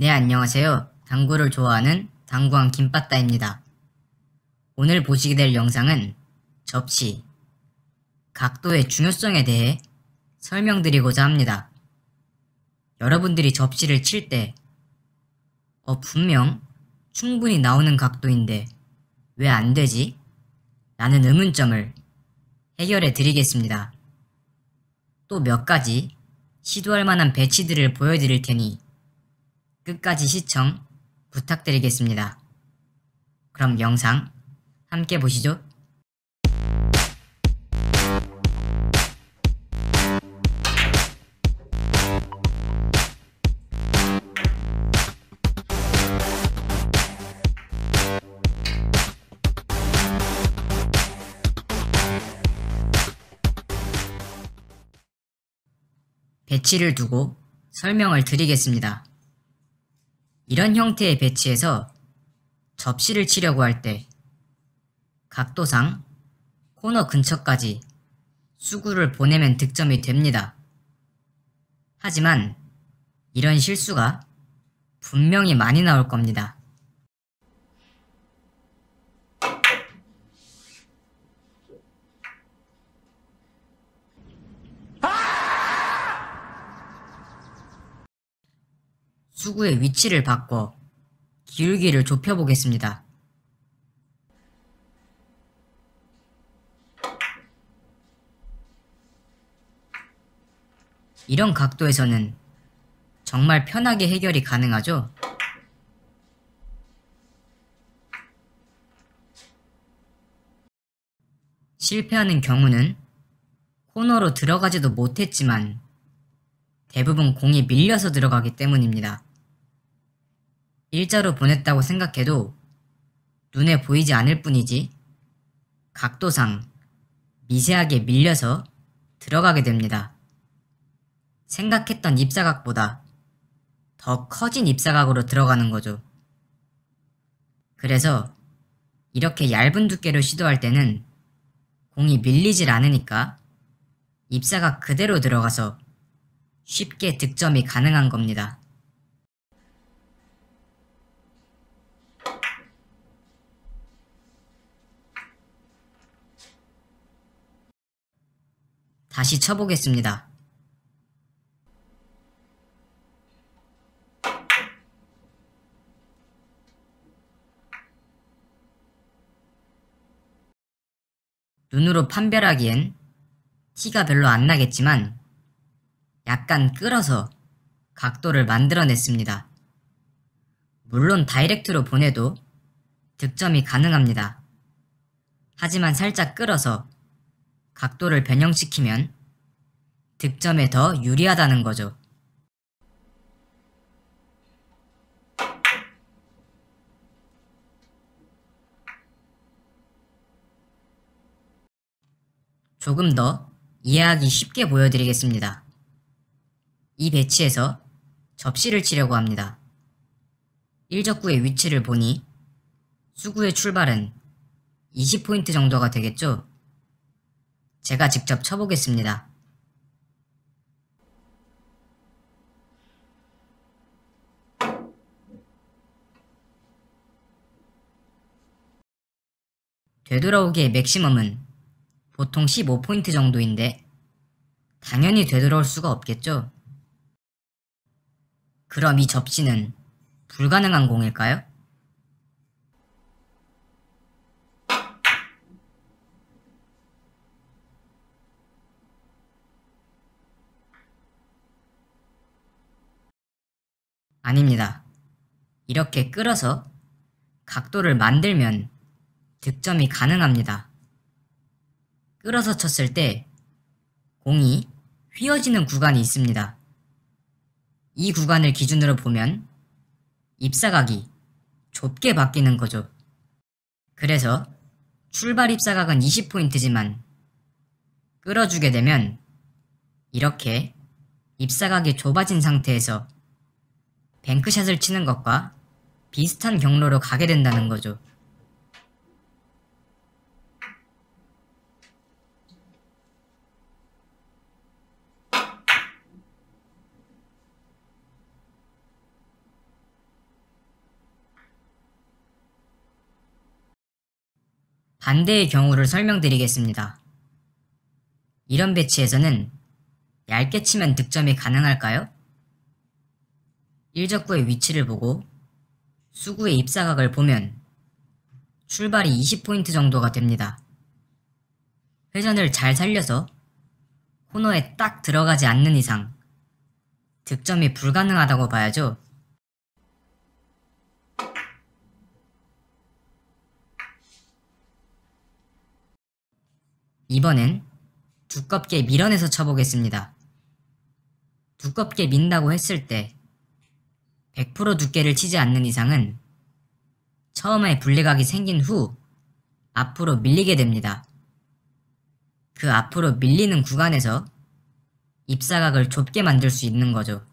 네, 안녕하세요. 당구를 좋아하는 당구왕 김빠따입니다. 오늘 보시게 될 영상은 접시, 각도의 중요성에 대해 설명드리고자 합니다. 여러분들이 접시를 칠 때, 어, 분명 충분히 나오는 각도인데 왜 안 되지? 라는 의문점을 해결해 드리겠습니다. 또 몇 가지 시도할 만한 배치들을 보여드릴 테니 끝까지 시청 부탁드리겠습니다. 그럼 영상 함께 보시죠. 배치를 두고 설명을 드리겠습니다. 이런 형태의 배치에서 접시를 치려고 할 때 각도상 코너 근처까지 수구를 보내면 득점이 됩니다. 하지만 이런 실수가 분명히 많이 나올 겁니다. 수구의 위치를 바꿔 기울기를 좁혀보겠습니다. 이런 각도에서는 정말 편하게 해결이 가능하죠? 실패하는 경우는 코너로 들어가지도 못했지만 대부분 공이 밀려서 들어가기 때문입니다. 일자로 보냈다고 생각해도 눈에 보이지 않을 뿐이지 각도상 미세하게 밀려서 들어가게 됩니다. 생각했던 입사각보다 더 커진 입사각으로 들어가는 거죠. 그래서 이렇게 얇은 두께로 시도할 때는 공이 밀리질 않으니까 입사각 그대로 들어가서 쉽게 득점이 가능한 겁니다. 다시 쳐보겠습니다. 눈으로 판별하기엔 티가 별로 안 나겠지만 약간 끌어서 각도를 만들어냈습니다. 물론 다이렉트로 보내도 득점이 가능합니다. 하지만 살짝 끌어서 각도를 변형시키면 득점에 더 유리하다는 거죠. 조금 더 이해하기 쉽게 보여드리겠습니다. 이 배치에서 접시를 치려고 합니다. 1적구의 위치를 보니 수구의 출발은 20포인트 정도가 되겠죠? 제가 직접 쳐보겠습니다. 되돌아오기의 맥시멈은 보통 15포인트 정도인데 당연히 되돌아올 수가 없겠죠? 그럼 이 접시는 불가능한 공일까요? 아닙니다. 이렇게 끌어서 각도를 만들면 득점이 가능합니다. 끌어서 쳤을 때 공이 휘어지는 구간이 있습니다. 이 구간을 기준으로 보면 입사각이 좁게 바뀌는 거죠. 그래서 출발 입사각은 20포인트지만 끌어주게 되면 이렇게 입사각이 좁아진 상태에서 뱅크샷을 치는 것과 비슷한 경로로 가게 된다는 거죠. 반대의 경우를 설명드리겠습니다. 이런 배치에서는 얇게 치면 득점이 가능할까요? 일적구의 위치를 보고 수구의 입사각을 보면 출발이 20포인트 정도가 됩니다. 회전을 잘 살려서 코너에 딱 들어가지 않는 이상 득점이 불가능하다고 봐야죠. 이번엔 두껍게 밀어내서 쳐보겠습니다. 두껍게 민다고 했을 때 100% 두께를 치지 않는 이상은 처음에 분리각이 생긴 후 앞으로 밀리게 됩니다. 그 앞으로 밀리는 구간에서 입사각을 좁게 만들 수 있는 거죠.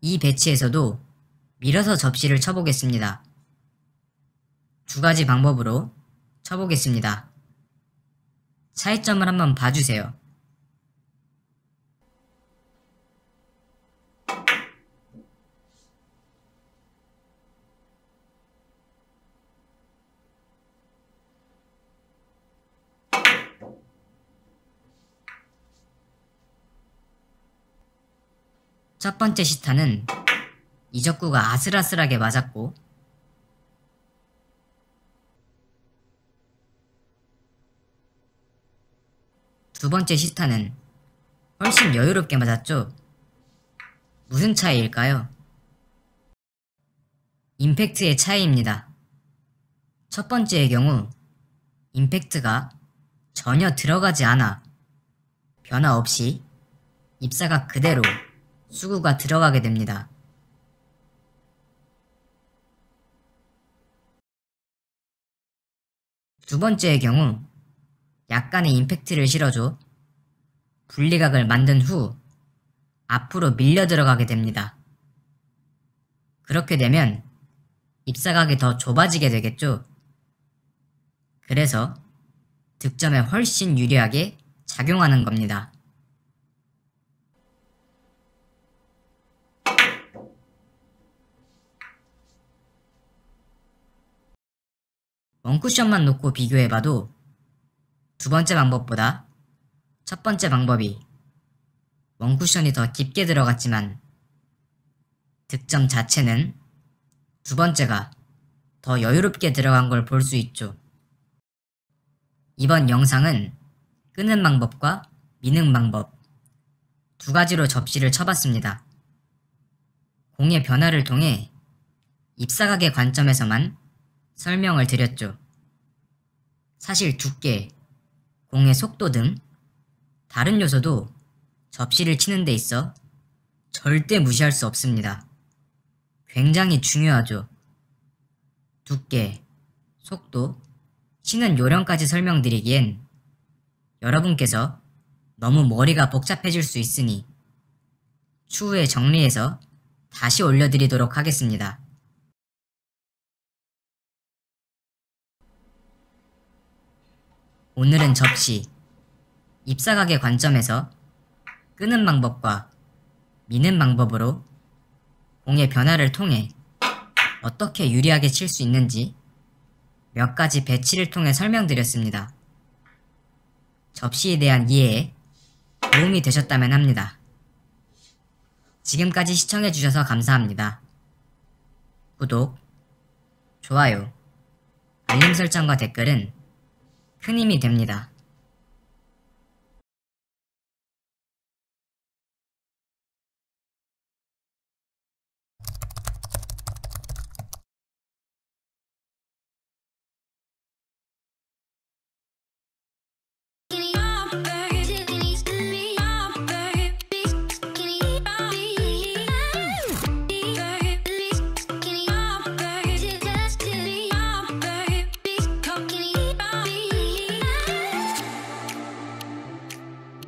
이 배치에서도 밀어서 접시를 쳐보겠습니다. 두 가지 방법으로 쳐보겠습니다. 차이점을 한번 봐주세요. 첫 번째 시타는 이적구가 아슬아슬하게 맞았고 두 번째 시타는 훨씬 여유롭게 맞았죠. 무슨 차이일까요? 임팩트의 차이입니다. 첫 번째의 경우 임팩트가 전혀 들어가지 않아 변화 없이 입사가 그대로 수구가 들어가게 됩니다. 두 번째의 경우 약간의 임팩트를 실어줘 분리각을 만든 후 앞으로 밀려 들어가게 됩니다. 그렇게 되면 입사각이 더 좁아지게 되겠죠? 그래서 득점에 훨씬 유리하게 작용하는 겁니다. 원쿠션만 놓고 비교해봐도 두 번째 방법보다 첫 번째 방법이 원쿠션이 더 깊게 들어갔지만 득점 자체는 두 번째가 더 여유롭게 들어간 걸 볼 수 있죠. 이번 영상은 끄는 방법과 미는 방법 두 가지로 접시를 쳐봤습니다. 공의 변화를 통해 입사각의 관점에서만 설명을 드렸죠. 사실 두께, 공의 속도 등 다른 요소도 접시를 치는 데 있어 절대 무시할 수 없습니다. 굉장히 중요하죠. 두께, 속도, 치는 요령까지 설명드리기엔 여러분께서 너무 머리가 복잡해질 수 있으니 추후에 정리해서 다시 올려드리도록 하겠습니다. 오늘은 접시, 입사각의 관점에서 끄는 방법과 미는 방법으로 공의 변화를 통해 어떻게 유리하게 칠 수 있는지 몇 가지 배치를 통해 설명드렸습니다. 접시에 대한 이해에 도움이 되셨다면 합니다. 지금까지 시청해주셔서 감사합니다. 구독, 좋아요, 알림 설정과 댓글은 큰 힘이 됩니다.